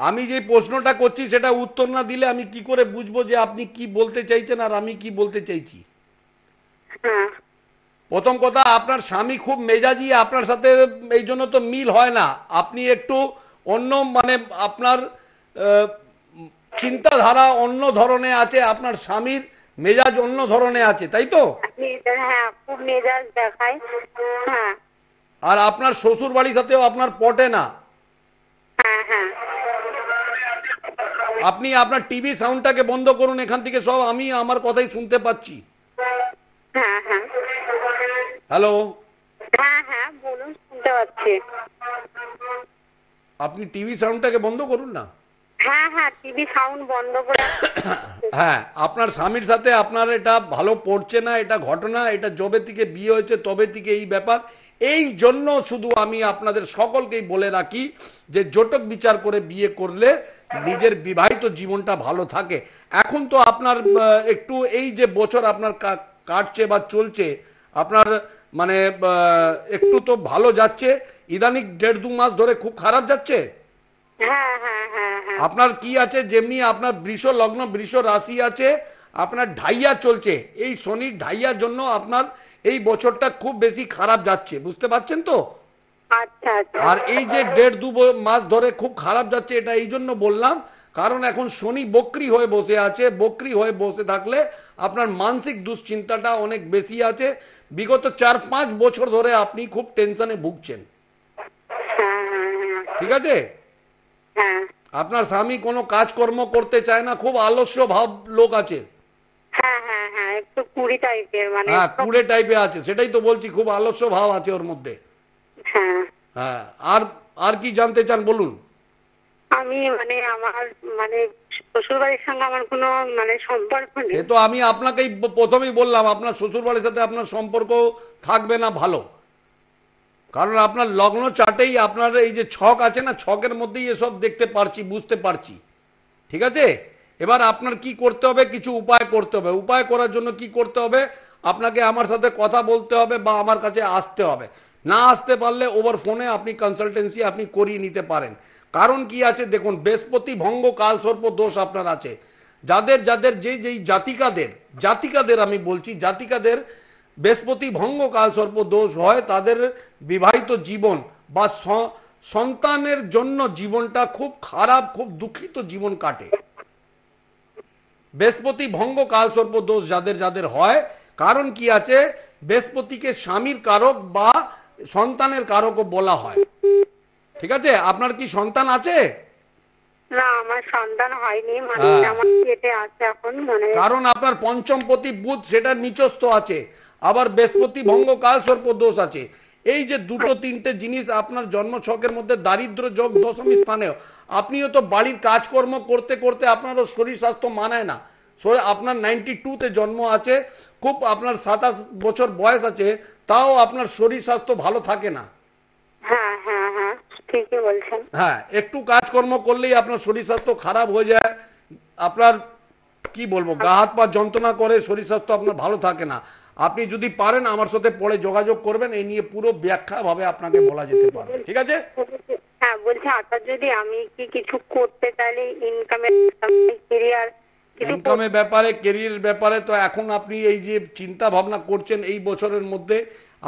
আমি যে প্রশ্নটা করছি সেটা উত্তর না দিলে আমি কি করে বুঝব যে আপনি কি বলতে চাইছেন আর আমি কি বলতে চাইছি? প্রথম কথা আপনার স্বামী খুব মেজাজি আপনার সাথে এই জন্য তো মিল হয় না। আপনি একটু অন্য মানে আপনার চিন্তাধারা অন্য ধরনের আছে আপনার স্বামীর মেজাজ অন্য ধরনের আছে তাই তো? হ্যাঁ হ্যাঁ। আর আপনার শ্বশুর বাড়ির সাথেও আপনার পটে না। হ্যাঁ হ্যাঁ। আপনি আপনার টিভি সাউন্ডটাকে বন্ধ করুন এখান থেকে সব আমি আমার কথাই শুনতে পাচ্ছি। হ্যাঁ হ্যাঁ। হ্যালো হ্যাঁ হ্যাঁ পাচ্ছি। আপনি টিভি সাউন্ডটাকে বন্ধ করুন না? হ্যাঁ হ্যাঁ হ্যাঁ আপনার স্বামীর সাথে আপনার এটা ভালো পড়ছে না এটা ঘটনা এটা যবে থেকে বিয়ে হয়েছে তবে থেকে এই ব্যাপার। এই জন্য শুধু আমি আপনাদের সকলকেই বলে রাখি যে জটক বিচার করে বিয়ে করলে নিজের বিবাহিত জীবনটা ভালো থাকে। এখন তো আপনার একটু এই যে বছর আপনার কাটছে বা চলছে আপনার মানে একটু তো ভালো যাচ্ছে ইদানিং দেড় দু মাস ধরে খুব খারাপ যাচ্ছে? হ্যাঁ হ্যাঁ হ্যাঁ। আপনার কি আছে যেমনি আপনার বৃষ লগ্ন বৃষ রাশি আছে আপনার ঢাইয়া চলছে এই শনির ঢাইয়ার জন্য আপনার এই বছরটা খুব বেশি খারাপ যাচ্ছে বুঝতে পারছেন তো? আর এই যে দেড় দু মাস ধরে খুব খারাপ যাচ্ছে এটা এই জন্য বললাম কারণ এখন শনি বকরি হয়ে বসে আছে বকরি হয়ে বসে থাকলে আপনার মানসিক দুশ্চিন্তাটা অনেক বেশি আছে। বিগত চার পাঁচ বছর ধরে আপনি খুব টেনশনে ভুগছেন। হ্যাঁ। ঠিক আছে? হ্যাঁ। আপনার স্বামী কোনো কাজকর্ম করতে চায় না খুব আলস্য ভাব লোক আছে। হ্যাঁ হ্যাঁ একটু কুড়ি টাইপের মানে হ্যাঁ কুড়ে টাইপে আছে সেটাই তো বলছি খুব আলস্য ভাব আছে ওর মধ্যে। হ্যাঁ। হ্যাঁ আর আর কি জানতে চান বলুন? আমি মানে আমার মানে শ্বশুর বাড়ির সঙ্গে আমার কোনো মানে সম্পর্ক সে তো আমি আপনাকেই প্রথমেই বললাম আপনার শ্বশুর বাড়ির সাথে আপনার সম্পর্ক থাকবে না ভালো। কারণ আপনার লগ্ন চাটেই আপনার এই যে ছক আছে না ছকের মধ্যেই এসব দেখতে পারছি বুঝতে পারছি। ঠিক আছে? এবার আপনার কি করতে হবে কিছু উপায় করতে হবে। উপায় করার জন্য কি করতে হবে? আপনাকে আমার সাথে কথা বলতে হবে বা আমার কাছে আসতে হবে। না আসতে পারলে ওভার ফোনে আপনি কনসালটেন্সি আপনি করিয়ে নিতে পারেন। কারণ কি আছে দেখুন, বৃহস্পতি ভঙ্গ, কাল সর্প দোষ আপনার আছে। যাদের যাদের যে যেই জাতিকাদের জাতিকাদের আমি বলছি, জাতিকাদের বৃহস্পতি ভঙ্গ, কাল সর্প দোষ হয়, তাদের বিবাহিত জীবন বা সন্তানের জন্য জীবনটা খুব খারাপ, খুব দুঃখিত জীবন কাটে। বৃহস্পতি ভঙ্গ, কাল সর্প দোষ যাদের যাদের হয়, কারণ কি আছে, বৃহস্পতিকে স্বামীর কারক বা সন্তানের কারকও বলা হয়। ঠিক আছে? আপনার কি সন্তান আছে? না আমার সন্তান হয়নি। মানে। আমার পেটে আছে এখন মানে কারণ আপনার পঞ্চমপতি বুধ সেটা নিচস্থ আছে। আবার বৃহস্পতি ভঙ্গ কাল সর্প দোষ আছে। এই যে দুটো তিনটে জিনিস আপনার জন্ম ছকের মধ্যে দারিদ্র যোগ দশমী স্থানেও আপনিও তো বাড়ির কাজকর্ম করতে করতে আপনারও শরীর স্বাস্থ্য মানায় না। শরীর আপনার নাইনটি টুতে জন্ম আছে খুব আপনার সাতাশ বছর বয়স আছে তাও আপনার শরীর স্বাস্থ্য ভালো থাকে না। হ্যাঁ হ্যাঁ হ্যাঁ হ্যাঁ একটু কাজকর্ম করলেই আপনার শরীর স্বাস্থ্য খারাপ হয়ে যায় আপনার কি বলব গা হাত পা যন্ত্রণা করে শরীর স্বাস্থ্য আপনার ভালো থাকে না। আপনি যদি পারেন আমার সাথে পরে যোগাযোগ করবেন এই নিয়ে পুরো ব্যাখ্যা ভাবে আপনাকে বলা যেতে পারে ঠিক আছে? হ্যাঁ বলছি আপনার যদি আমি কি কিছু করতে চাইলে ইনকামের কেরিয়ার কিছু ইনকামের ব্যাপারে কেরিয়ার ব্যাপারে তো এখন আপনি এই যে চিন্তা ভাবনা করছেন এই বছরের মধ্যে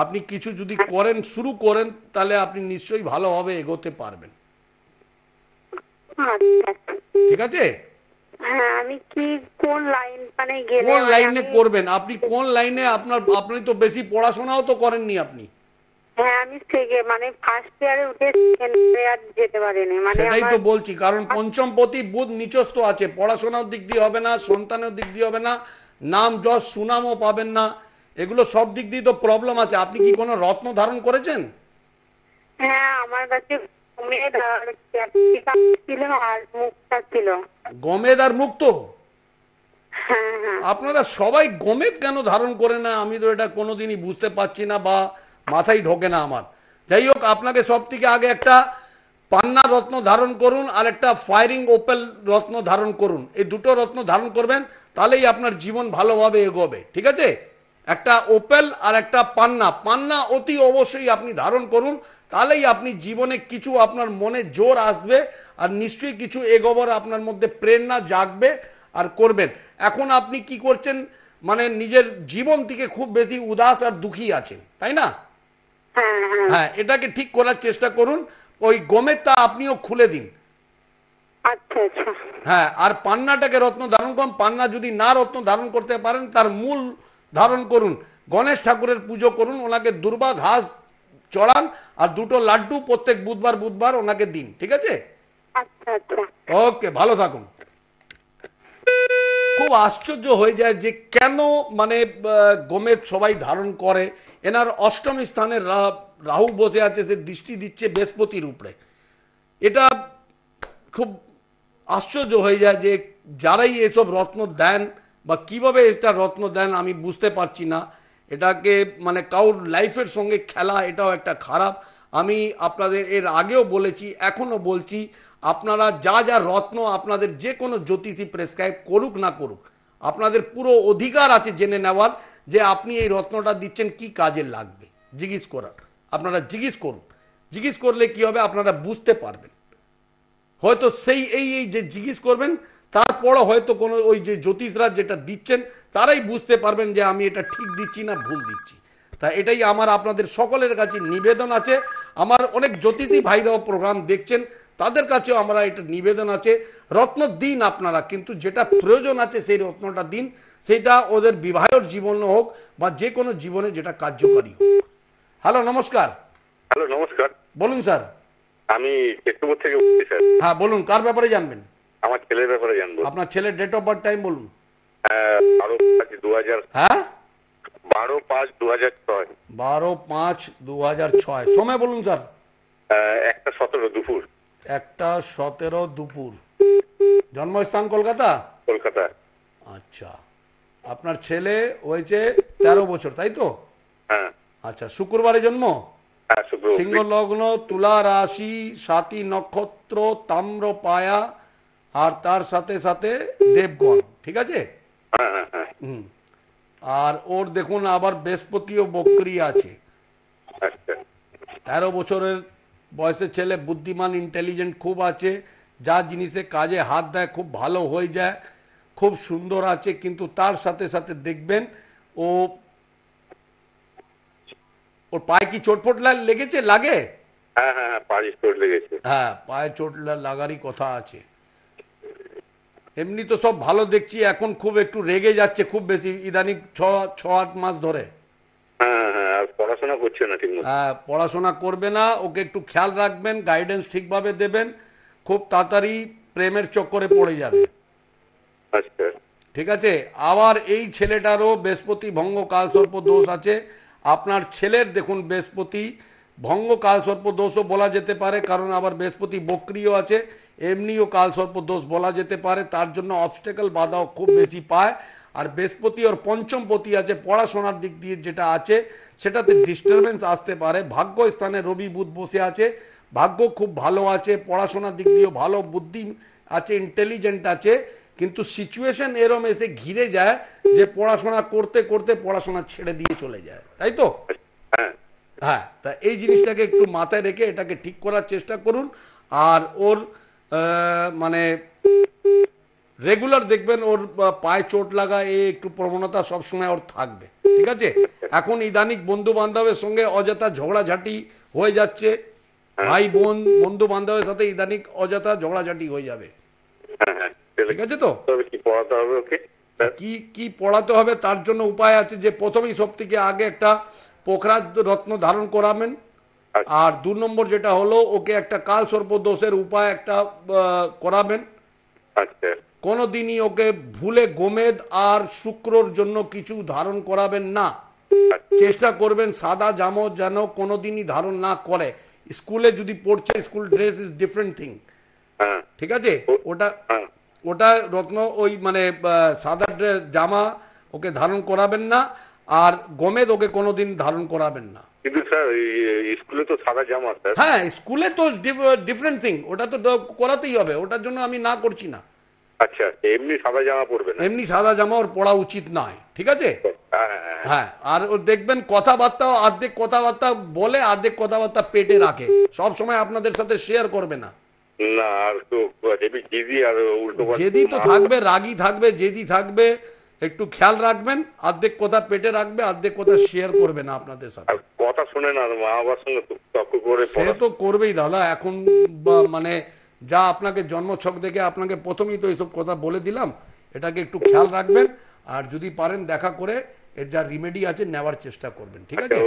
আপনি কিছু যদি করেন শুরু করেন তাহলে আপনি নিশ্চয়ই ভালোভাবে এগোতে পারবেন। আচ্ছা ঠিক আছে? হ্যাঁ আমি কি কোন লাইন মানে কোন মানে লাইনে করবেন? আপনি কোন লাইনে আপনার আপনি তো বেশি পড়াশোনাও তো করেননি আপনি। হ্যাঁ আমি থেকে মানে ফার্স্ট ইয়ারে উঠে সেকেন্ড ইয়ার যেতে পারিনি মানে সেটাই তো বলছি কারণ পঞ্চম পতি বুধ আছে পড়াশোনার দিক দিয়ে হবে না সন্তানের দিক দিয়ে হবে না নাম যশ সুনামও পাবেন না এগুলো সব দিক দিয়ে তো প্রবলেম আছে। আপনি কি কোনো রত্ন ধারণ করেছেন? হ্যাঁ আমার কাছে মেয়ের আর ছিল আর মুখটা ছিল। গমেদ আর মুক্ত হ্যাঁ আপনারা সবাই গমেদ কেন ধারণ করে না? আমি তো এটা কোনোদিনই বুঝতে পারছি না বা মাথায় ঢোকে না আমার। যাই হোক, আপনাকে সব থেকে আগে একটা পান্না রত্ন ধারণ করুন আর একটা ফায়ারিং ওপেল রত্ন ধারণ করুন। এই দুটো রত্ন ধারণ করবেন, তাহলেই আপনার জীবন ভালোভাবে এগোবে। ঠিক আছে? একটা ওপেল আর একটা পান্না। পান্না অতি অবশ্যই আপনি ধারণ করুন, তাহলেই আপনি জীবনে কিছু আপনার মনে জোর আসবে আর নিশ্চয়ই কিছু এগোবার আপনার মধ্যে প্রেরণা জাগবে আর করবেন। এখন আপনি কি করছেন? মানে নিজের জীবন থেকে খুব বেশি উদাস আর দুঃখী আছেন, তাই না? হ্যাঁ হ্যাঁ। হ্যাঁ এটাকে ঠিক করার চেষ্টা করুন। ওই গমের তা আপনিও খুলে দিন। আচ্ছা আচ্ছা। হ্যাঁ আর পান্নাটাকে রত্ন ধারণ করুন। পান্না যদি না রত্ন ধারণ করতে পারেন তার মূল ধারণ করুন। গণেশ ঠাকুরের পুজো করুন ওনাকে দুর্বা ঘাস চড়ান আর দুটো লাড্ডু প্রত্যেক বুধবার বুধবার ওনাকে দিন ঠিক আছে? আচ্ছা ওকে ভালো থাকুন। খুব আশ্চর্য হয়ে যায় যে কেন মানে গোমেদ সবাই ধারণ করে। এনার অষ্টম স্থানে রাহু বসে আছে, সে দৃষ্টি দিচ্ছে বৃহস্পতির উপরে এটা খুব আশ্চর্য হয়ে যায় যে যারাই এসব রত্ন দেন বা কীভাবে এটা রত্ন দেন আমি বুঝতে পারছি না। এটাকে মানে কাউর লাইফের সঙ্গে খেলা, এটাও একটা খারাপ। আমি আপনাদের এর আগেও বলেছি এখনও বলছি আপনারা যা যা রত্ন আপনাদের যে কোনো জ্যোতিষী প্রেসক্রাইব করুক না করুক, আপনাদের পুরো অধিকার আছে জেনে নেওয়ার যে আপনি এই রত্নটা দিচ্ছেন, কি কাজে লাগবে? জিজ্ঞেস করার। আপনারা জিজ্ঞেস করুন। জিজ্ঞেস করলে কি হবে? আপনারা বুঝতে পারবেন। হয়তো সেই, এই এই যে জিজ্ঞেস করবেন, তারপরও হয়তো কোনো ওই যে জ্যোতিষরা যেটা দিচ্ছেন, তারাই বুঝতে পারবেন যে আমি এটা ঠিক দিচ্ছি না ভুল দিচ্ছি। তা এটাই আমার, আপনাদের সকলের কাছে নিবেদন আছে। আমার অনেক জ্যোতিষী ভাইরাও প্রোগ্রাম দেখছেন। তাদের কাছেও আমরা এটা নিবেদন আছে। রত্ন দিন আপনারা কিন্তু যেটা প্রয়োজন আছে সেই রত্নটা দিন। সেটা ওদের বিবাহের জীবন হোক বা যে কোনো জীবনে যেটা কার্যকারী হোক। হ্যালো নমস্কার। হ্যালো নমস্কার। বলুন স্যার। আমি কেষ্টপুর থেকে বলছি স্যার। হ্যাঁ বলুন কার ব্যাপারে জানবেন? আমার ছেলের ব্যাপারে জানব। আপনার ছেলের ডেট অফ বার্থ টাইম বলুন। বারো পাঁচ দু হাজার হ্যাঁ? বারো পাঁচ দু হাজার ছয়। বারো পাঁচ দু হাজার ছয়। সময় বলুন স্যার। আহ, একটা সতেরো দুপুর। একটা সতেরো দুপুর। জন্মস্থান কলকাতা? কলকাতা। আচ্ছা। আপনার ছেলে হয়েছে তেরো বছর তাই তো? হ্যাঁ। আচ্ছা শুক্রবারে জন্ম? হ্যাঁ সিংহ লগ্ন তুলা রাশি সাতী নক্ষত্র তাম্র পায়া আর তার সাথে সাথে দেবগণ ঠিক আছে? হ্যাঁ হুম। আর ওর দেখুন আবার বৃহস্পতিও বক্রি আছে। আচ্ছা। তেরো বছরের বয়সের ছেলে বুদ্ধিমান ইন্টেলিজেন্ট খুব আছে। যা জিনিসে কাজে হাত দেয় খুব ভালো হয়ে যায় খুব সুন্দর আছে কিন্তু তার সাথে সাথে দেখবেন ও ওর পায়ে কি চোটফোট লেগেছে? লাগে? হ্যাঁ হ্যাঁ হ্যাঁ পাঁচ স্টোর লেগেছে। হ্যাঁ পায়ে চোট লাগারই কথা আছে। এমনি তো সব ভালো দেখছি এখন খুব একটু রেগে যাচ্ছে খুব বেশি ইদানিং ছ ছ আট মাস ধরে। হ্যাঁ পড়াশোনা করছে না ঠিক হ্যাঁ, পড়াশোনা করবে না ওকে একটু খেয়াল রাখবেন গাইডেন্স ঠিকভাবে দেবেন খুব তাড়াতাড়ি প্রেমের চক্করে পড়ে যাবে। আচ্ছা। ঠিক আছে? আবার এই ছেলেটারও বৃহস্পতি ভঙ্গ কালসর্প দোষ আছে। আপনার ছেলের দেখুন বৃহস্পতি ভঙ্গ কালসর্প দোষও বলা যেতে পারে কারণ আবার বৃহস্পতি বক্রিয় আছে এমনিও কালসর্প দোষ বলা যেতে পারে তার জন্য অবস্টেকল বাধাও খুব বেশি পায়। আর বৃহস্পতি ওর পঞ্চম পতি আছে পড়াশোনার দিক দিয়ে যেটা আছে সেটাতে ডিস্টারবেন্স আসতে পারে। ভাগ্য স্থানে রবি বুধ বসে আছে ভাগ্য খুব ভালো আছে পড়াশোনার দিক দিয়েও ভালো বুদ্ধি আছে ইন্টেলিজেন্ট আছে কিন্তু সিচুয়েশন এরম এসে ঘিরে যায় যে পড়াশোনা করতে করতে পড়াশোনা ছেড়ে দিয়ে চলে যায়। তাই তো? হ্যাঁ। হ্যাঁ তা এই জিনিসটাকে একটু মাথায় রেখে এটাকে ঠিক করার চেষ্টা করুন। আর ওর আহ, মানে রেগুলার দেখবেন ওর পায়ে চোট লাগা এ একটু প্রবণতা সবসময় ওর থাকবে। ঠিক আছে? এখন ইদানিক বন্ধু বান্ধবের সঙ্গে অযথা ঝগড়াঝাটি হয়ে যাচ্ছে। ভাই বোন বন্ধু বান্ধবের সাথে ইদানিক অযথা ঝগড়াঝাটি হয়ে যাবে। হ্যাঁ হ্যাঁ ঠিক আছে তো? কি পড়াতে হবে ওকে? কি কি পড়াতে হবে তার জন্য উপায় আছে যে প্রথমেই সব থেকে আগে একটা পোখরাজ রত্ন ধারণ করাবেন। আচ্ছা। আর দু নম্বর যেটা হলো ওকে একটা কাল সর্প দোষের উপায় একটা করাবেন। আচ্ছা। কোনো দিনই ওকে ভুলে গোমেদ আর শুক্রর জন্য কিছু ধারণ করাবেন না। চেষ্টা করবেন সাদা জামা যেন কোনোদিনই ধারণ না করে। স্কুলে যদি পড়ছে school dress is different thing ঠিক আছে? ওটা হ্যাঁ। ওটা রত্ন ওই মানে সাদা ড্রেস জামা ওকে ধারণ করাবেন না আর গোমেদ ওকে কোনোদিন ধারণ করাবেন না। কিন্তু স্যার স্কুলে তো সাদা জামা স্যার। হ্যাঁ স্কুলে তো ডিফারেন্ট থিং ওটা তো করাতেই হবে। ওটার জন্য আমি না করছি না। আচ্ছা এমনি সাদা জামা পরবে না। এমনি সাদা জামা ওর পড়া উচিত নয় ঠিক আছে? হ্যাঁ আর ও দেখবেন কথাবার্তা অর্ধেক কথাবার্তা বলে অর্ধেক কথাবার্তা পেটে রাখে। সব সময় আপনাদের সাথে শেয়ার করবে না। না আর তো হেবি আর উল্টো জেদি তো থাকবে রাগী থাকবে জেদি থাকবে একটু খেয়াল রাখবেন অর্ধেক কথা পেটে রাখবে অর্ধেক কথা শেয়ার করবে না আপনাদের সাথে। কথা শুনে না মা বাবার সঙ্গে তর্ক করে সে তো করবেই দাদা এখন মানে যা আপনাকে জন্মছক দেখে আপনাকে প্রথমেই তো এইসব কথা বলে দিলাম এটাকে একটু খেয়াল রাখবেন। আর যদি পারেন দেখা করে এর যা রিমেডি আছে নেওয়ার চেষ্টা করবেন ঠিক আছে?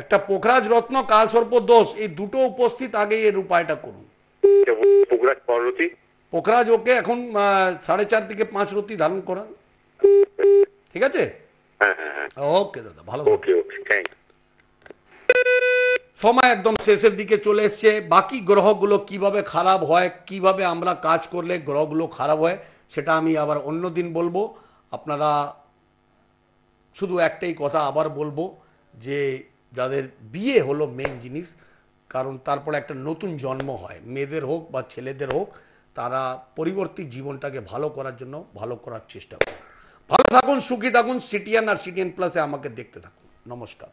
একটা পোখরাজ রত্ন কালসর্প দোষ এই দুটো উপস্থিত আগে এর উপায়টা করুন। পোখরাজ ওকে এখন সাড়ে চার থেকে পাঁচ রতি ধারণ করান। ঠিক আছে? হ্যাঁ হ্যাঁ হ্যাঁ। ওকে দাদা ভালো ওকে ওকে থ্যাংক সময় একদম শেষের দিকে চলে এসছে। বাকি গ্রহগুলো কীভাবে খারাপ হয়, কীভাবে আমরা কাজ করলে গ্রহগুলো খারাপ হয়, সেটা আমি আবার অন্য দিন বলব। আপনারা শুধু একটাই কথা আবার বলব, যে যাদের বিয়ে হলো মেন জিনিস, কারণ তারপরে একটা নতুন জন্ম হয়, মেয়েদের হোক বা ছেলেদের হোক, তারা পরিবর্তী জীবনটাকে ভালো করার জন্য ভালো করার চেষ্টা করুন। ভালো থাকুন, সুখী থাকুন সিটিএন আর সিটিএন প্লাসে আমাকে দেখতে থাকুন। নমস্কার।